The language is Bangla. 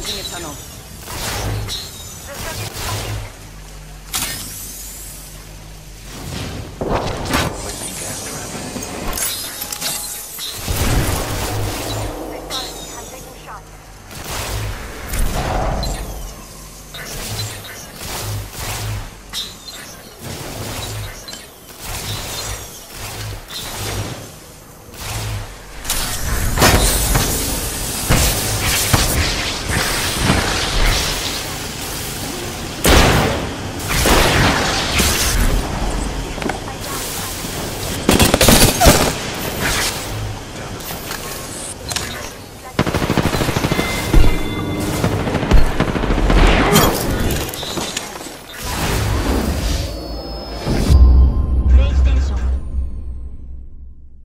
Hunting a tunnel.